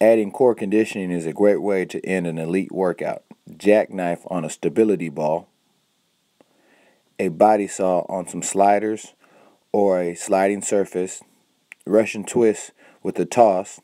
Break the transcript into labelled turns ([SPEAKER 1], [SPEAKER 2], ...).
[SPEAKER 1] Adding core conditioning is a great way to end an elite workout. Jackknife on a stability ball, a body saw on some sliders or a sliding surface, Russian twist with a toss,